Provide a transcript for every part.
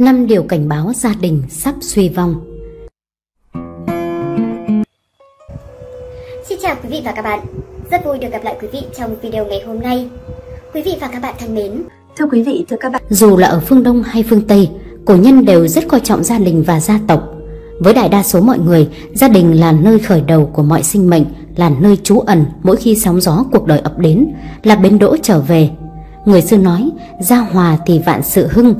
5 điều cảnh báo gia đình sắp suy vong. Xin chào quý vị và các bạn. Rất vui được gặp lại quý vị trong video ngày hôm nay. Quý vị và các bạn thân mến, thưa quý vị, thưa các bạn, dù là ở phương Đông hay phương Tây, cổ nhân đều rất coi trọng gia đình và gia tộc. Với đại đa số mọi người, gia đình là nơi khởi đầu của mọi sinh mệnh, là nơi trú ẩn mỗi khi sóng gió cuộc đời ập đến, là bến đỗ trở về. Người xưa nói, gia hòa thì vạn sự hưng,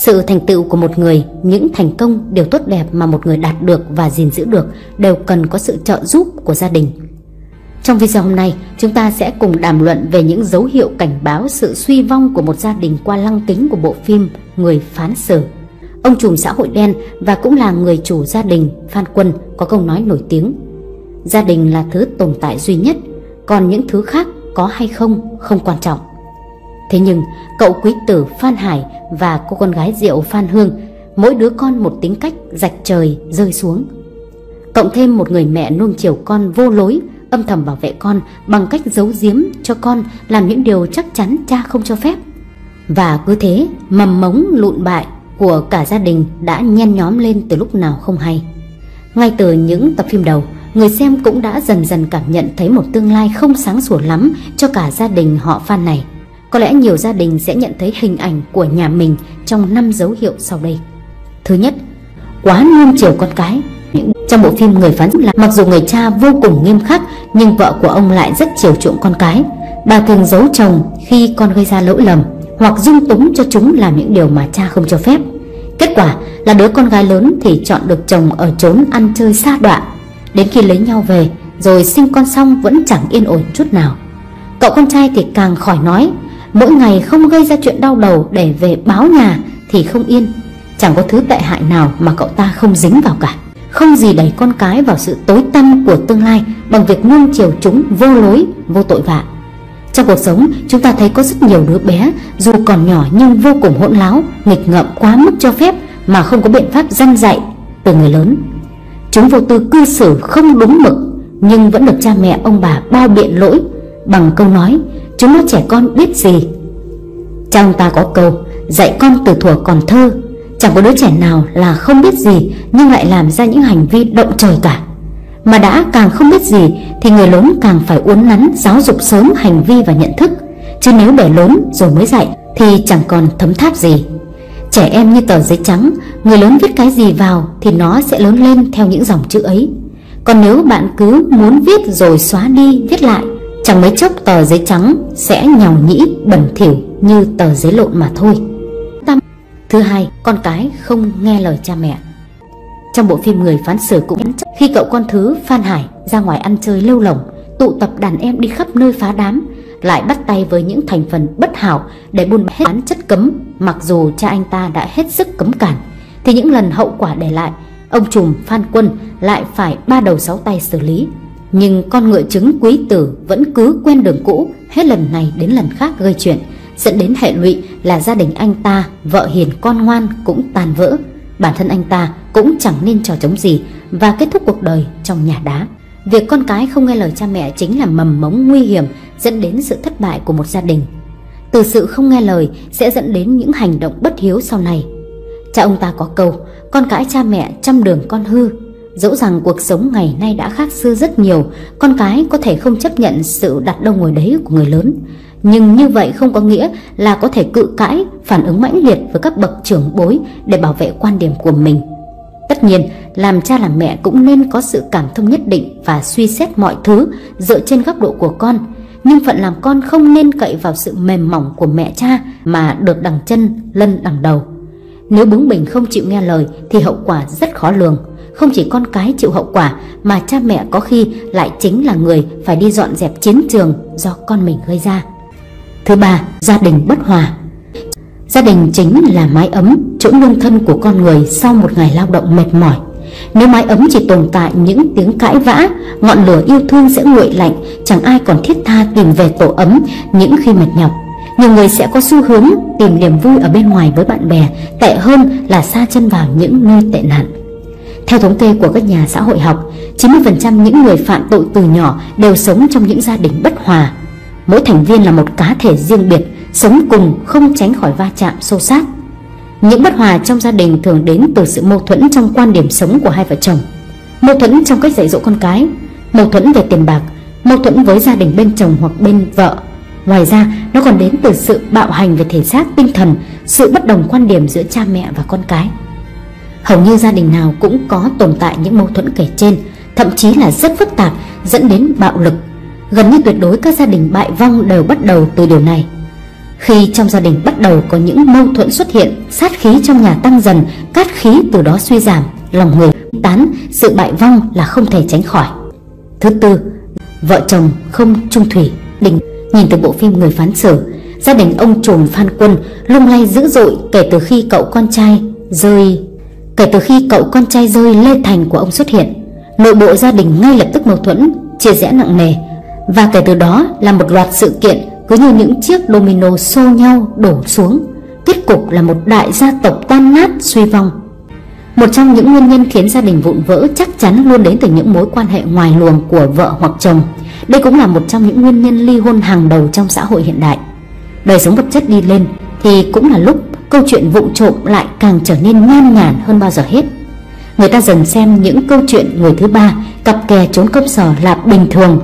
sự thành tựu của một người, những thành công, điều tốt đẹp mà một người đạt được và gìn giữ được đều cần có sự trợ giúp của gia đình. Trong video hôm nay, chúng ta sẽ cùng đàm luận về những dấu hiệu cảnh báo sự suy vong của một gia đình qua lăng kính của bộ phim Người phán xử. Ông trùm xã hội đen và cũng là người chủ gia đình Phan Quân có câu nói nổi tiếng. Gia đình là thứ tồn tại duy nhất, còn những thứ khác có hay không không quan trọng. Thế nhưng, cậu quý tử Phan Hải và cô con gái rượu Phan Hương, Mỗi đứa con một tính cách rạch trời, rơi xuống. Cộng thêm một người mẹ nuông chiều con vô lối, Âm thầm bảo vệ con bằng cách giấu giếm cho con Làm những điều chắc chắn cha không cho phép. Và cứ thế, mầm mống lụn bại của cả gia đình đã nhen nhóm lên từ lúc nào không hay. Ngay từ những tập phim đầu, Người xem cũng đã dần dần cảm nhận thấy một tương lai không sáng sủa lắm cho cả gia đình họ Phan này có lẽ nhiều gia đình sẽ nhận thấy hình ảnh của nhà mình trong năm dấu hiệu sau đây. Thứ nhất, quá nuông chiều con cái. Trong bộ phim Người phán là mặc dù người cha vô cùng nghiêm khắc nhưng vợ của ông lại rất chiều chuộng con cái. Bà thường giấu chồng khi con gây ra lỗi lầm hoặc dung túng cho chúng làm những điều mà cha không cho phép. Kết quả là đứa con gái lớn thì chọn được chồng ở trốn ăn chơi xa đoạn Đến khi lấy nhau về rồi sinh con xong vẫn chẳng yên ổn chút nào. Cậu con trai thì càng khỏi nói Mỗi ngày không gây ra chuyện đau đầu để về báo nhà thì không yên. Chẳng có thứ tệ hại nào mà cậu ta không dính vào cả. Không gì đẩy con cái vào sự tối tăm của tương lai Bằng việc nuông chiều chúng vô lối, vô tội vạ. Trong cuộc sống chúng ta thấy có rất nhiều đứa bé Dù còn nhỏ nhưng vô cùng hỗn láo Nghịch ngợm quá mức cho phép Mà không có biện pháp răn dạy từ người lớn. Chúng vô tư cư xử không đúng mực Nhưng vẫn được cha mẹ ông bà bao biện lỗi Bằng câu nói Chúng nó trẻ con biết gì? Trong ta có câu, Dạy con từ thuở còn thơ. Chẳng có đứa trẻ nào là không biết gì, Nhưng lại làm ra những hành vi động trời cả. Mà đã càng không biết gì, Thì người lớn càng phải uốn nắn, Giáo dục sớm hành vi và nhận thức. Chứ nếu để lớn rồi mới dạy, Thì chẳng còn thấm tháp gì. Trẻ em như tờ giấy trắng, Người lớn viết cái gì vào Thì nó sẽ lớn lên theo những dòng chữ ấy. Còn nếu bạn cứ muốn viết rồi xóa đi, Viết lại Chẳng mấy chốc tờ giấy trắng sẽ nhàu nhĩ bẩn thỉu như tờ giấy lộn mà thôi. Tâm Thứ hai, con cái không nghe lời cha mẹ. Trong bộ phim Người phán xử cũng Khi cậu con thứ Phan Hải ra ngoài ăn chơi lâu lồng Tụ tập đàn em đi khắp nơi phá đám Lại bắt tay với những thành phần bất hảo Để buôn bán chất cấm Mặc dù cha anh ta đã hết sức cấm cản Thì những lần hậu quả để lại Ông trùm Phan Quân lại phải ba đầu sáu tay xử lý nhưng con ngựa trứng quý tử vẫn cứ quen đường cũ Hết lần này đến lần khác gây chuyện, Dẫn đến hệ lụy là gia đình anh ta, Vợ hiền con ngoan cũng tàn vỡ. Bản thân anh ta cũng chẳng nên trò chống gì Và kết thúc cuộc đời trong nhà đá. Việc con cái không nghe lời cha mẹ chính là mầm mống nguy hiểm, Dẫn đến sự thất bại của một gia đình. Từ sự không nghe lời sẽ dẫn đến những hành động bất hiếu sau này. Cha ông ta có câu, Con cái cha mẹ trăm đường con hư. Dẫu rằng cuộc sống ngày nay đã khác xưa rất nhiều, con cái có thể không chấp nhận sự đặt đâu ngồi đấy của người lớn. Nhưng như vậy không có nghĩa là có thể cự cãi, phản ứng mãnh liệt với các bậc trưởng bối để bảo vệ quan điểm của mình. Tất nhiên, làm cha làm mẹ cũng nên có sự cảm thông nhất định và suy xét mọi thứ dựa trên góc độ của con. Nhưng phận làm con không nên cậy vào sự mềm mỏng của mẹ cha mà được đằng chân lân đằng đầu. Nếu bướng bỉnh không chịu nghe lời thì hậu quả rất khó lường. Không chỉ con cái chịu hậu quả mà cha mẹ có khi lại chính là người phải đi dọn dẹp chiến trường do con mình gây ra. Thứ ba, gia đình bất hòa. Gia đình chính là mái ấm, chỗ nương thân của con người sau một ngày lao động mệt mỏi. Nếu mái ấm chỉ tồn tại những tiếng cãi vã, ngọn lửa yêu thương sẽ nguội lạnh, chẳng ai còn thiết tha tìm về tổ ấm những khi mệt nhọc. Nhiều người sẽ có xu hướng tìm niềm vui ở bên ngoài với bạn bè, tệ hơn là xa chân vào những nơi tệ nạn. Theo thống kê của các nhà xã hội học, 90% những người phạm tội từ nhỏ đều sống trong những gia đình bất hòa. Mỗi thành viên là một cá thể riêng biệt, sống cùng không tránh khỏi va chạm xô xát. Những bất hòa trong gia đình thường đến từ sự mâu thuẫn trong quan điểm sống của hai vợ chồng Mâu thuẫn trong cách dạy dỗ con cái Mâu thuẫn về tiền bạc Mâu thuẫn với gia đình bên chồng hoặc bên vợ Ngoài ra nó còn đến từ sự bạo hành về thể xác tinh thần Sự bất đồng quan điểm giữa cha mẹ và con cái Hầu như gia đình nào cũng có tồn tại những mâu thuẫn kể trên Thậm chí là rất phức tạp dẫn đến bạo lực. Gần như tuyệt đối các gia đình bại vong đều bắt đầu từ điều này. Khi trong gia đình bắt đầu có những mâu thuẫn xuất hiện, sát khí trong nhà tăng dần, cát khí từ đó suy giảm, lòng người tán, sự bại vong là không thể tránh khỏi. Thứ tư, vợ chồng không trung thủy, đình nhìn từ bộ phim Người phán xử, gia đình ông trùm Phan Quân lung lay dữ dội kể từ khi cậu con trai rơi kể từ khi cậu con trai rơi Lê Thành của ông xuất hiện. Nội bộ gia đình ngay lập tức mâu thuẫn, chia rẽ nặng nề. Và kể từ đó là một loạt sự kiện cứ như những chiếc domino xô nhau đổ xuống kết cục là một đại gia tộc tan nát suy vong. Một trong những nguyên nhân khiến gia đình vụn vỡ chắc chắn luôn đến từ những mối quan hệ ngoài luồng của vợ hoặc chồng. Đây cũng là một trong những nguyên nhân ly hôn hàng đầu trong xã hội hiện đại. Đời sống vật chất đi lên thì cũng là lúc câu chuyện vụng trộm lại càng trở nên nhan nhản hơn bao giờ hết người ta dần xem những câu chuyện người thứ ba cặp kè trốn công sở là bình thường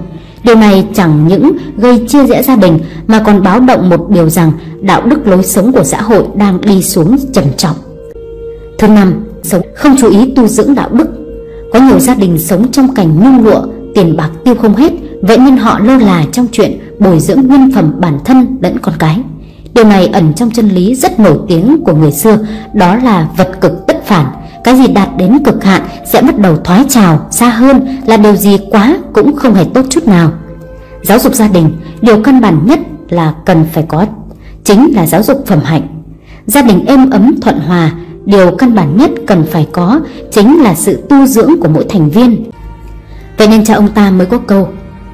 Điều này chẳng những gây chia rẽ gia đình mà còn báo động một điều rằng đạo đức lối sống của xã hội đang đi xuống trầm trọng. Thứ năm, sống không chú ý tu dưỡng đạo đức. Có nhiều gia đình sống trong cảnh nhung lụa, tiền bạc tiêu không hết, vậy nên họ lơ là trong chuyện bồi dưỡng nhân phẩm bản thân lẫn con cái. Điều này ẩn trong chân lý rất nổi tiếng của người xưa, đó là vật cực tất phản, cái gì đạt đến cực hạn sẽ bắt đầu thoái trào xa hơn là điều gì quá cũng không hề tốt chút nào. Giáo dục gia đình điều căn bản nhất là cần phải có chính là giáo dục phẩm hạnh. Gia đình êm ấm thuận hòa điều căn bản nhất cần phải có chính là sự tu dưỡng của mỗi thành viên. Vậy nên cha ông ta mới có câu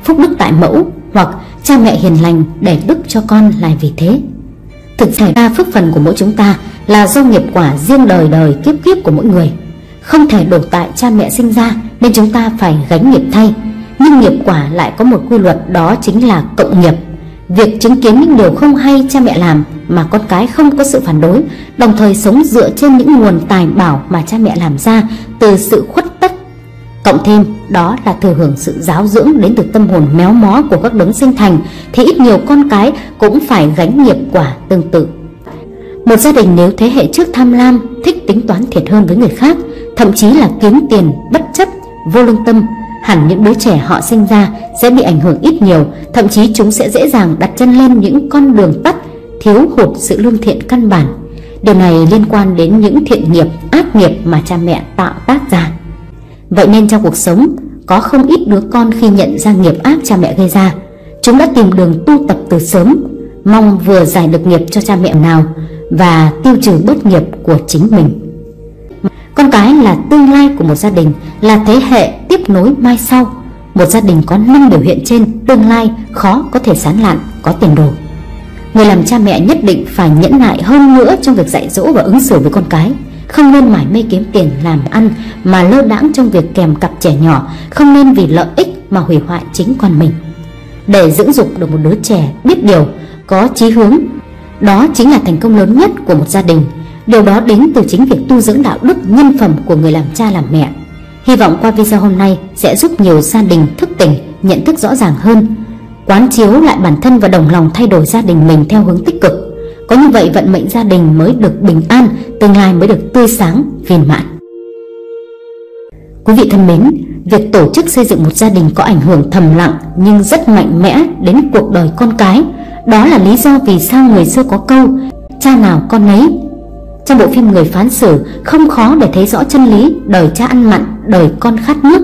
phúc đức tại mẫu hoặc cha mẹ hiền lành để đức cho con là vì thế thực ra phước phần của mỗi chúng ta là do nghiệp quả riêng đời đời kiếp kiếp của mỗi người. Không thể đổ tại cha mẹ sinh ra nên chúng ta phải gánh nghiệp thay. Nhưng nghiệp quả lại có một quy luật, đó chính là cộng nghiệp. Việc chứng kiến những điều không hay cha mẹ làm mà con cái không có sự phản đối, đồng thời sống dựa trên những nguồn tài bảo mà cha mẹ làm ra từ sự khuất cộng thêm đó là thừa hưởng sự giáo dưỡng đến từ tâm hồn méo mó của các đấng sinh thành thì ít nhiều con cái cũng phải gánh nghiệp quả tương tự một gia đình nếu thế hệ trước tham lam, thích tính toán thiệt hơn với người khác, thậm chí là kiếm tiền bất chấp, vô lương tâm, hẳn những đứa trẻ họ sinh ra sẽ bị ảnh hưởng ít nhiều, thậm chí chúng sẽ dễ dàng đặt chân lên những con đường tắt, thiếu hụt sự lương thiện căn bản. Điều này liên quan đến những thiện nghiệp, ác nghiệp mà cha mẹ tạo tác ra. Vậy nên trong cuộc sống, có không ít đứa con khi nhận ra nghiệp ác cha mẹ gây ra, chúng đã tìm đường tu tập từ sớm, mong vừa giải được nghiệp cho cha mẹ nào, và tiêu trừ bớt nghiệp của chính mình. Con cái là tương lai của một gia đình, là thế hệ tiếp nối mai sau. Một gia đình có năm biểu hiện trên tương lai khó có thể sáng lạn, có tiền đồ. Người làm cha mẹ nhất định phải nhẫn nại hơn nữa trong việc dạy dỗ và ứng xử với con cái. Không nên mải mê kiếm tiền làm ăn mà lơ đãng trong việc kèm cặp trẻ nhỏ, không nên vì lợi ích mà hủy hoại chính con mình. Để dưỡng dục được một đứa trẻ biết điều, có chí hướng đó chính là thành công lớn nhất của một gia đình. Điều đó đến từ chính việc tu dưỡng đạo đức nhân phẩm của người làm cha làm mẹ. Hy vọng qua video hôm nay sẽ giúp nhiều gia đình thức tỉnh, nhận thức rõ ràng hơn Quán chiếu lại bản thân và đồng lòng thay đổi gia đình mình theo hướng tích cực. Có như vậy vận mệnh gia đình mới được bình an, tương lai mới được tươi sáng, viên mãn. Quý vị thân mến, việc tổ chức xây dựng một gia đình có ảnh hưởng thầm lặng nhưng rất mạnh mẽ đến cuộc đời con cái. Đó là lý do vì sao người xưa có câu Cha nào con nấy. Trong bộ phim Người phán xử Không khó để thấy rõ chân lý Đời cha ăn mặn, đời con khát nước.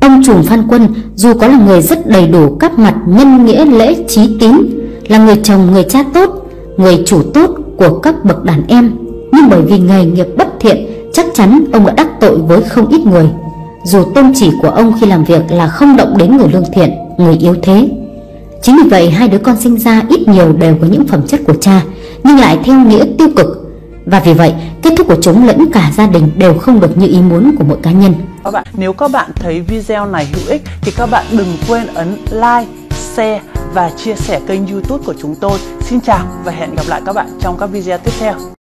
Ông trùm Phan Quân Dù có là người rất đầy đủ các mặt Nhân nghĩa lễ trí tín Là người chồng, người cha tốt Người chủ tốt của các bậc đàn em. Nhưng bởi vì nghề nghiệp bất thiện Chắc chắn ông đã đắc tội với không ít người. Dù tôn chỉ của ông khi làm việc là không động đến người lương thiện Người yếu thế. Chính vì vậy hai đứa con sinh ra ít nhiều đều có những phẩm chất của cha Nhưng lại theo nghĩa tiêu cực. Và vì vậy kết thúc của chúng lẫn cả gia đình đều không được như ý muốn của mỗi cá nhân. Các bạn Nếu các bạn thấy video này hữu ích thì các bạn đừng quên ấn like, share và chia sẻ kênh youtube của chúng tôi. Xin chào và hẹn gặp lại các bạn trong các video tiếp theo.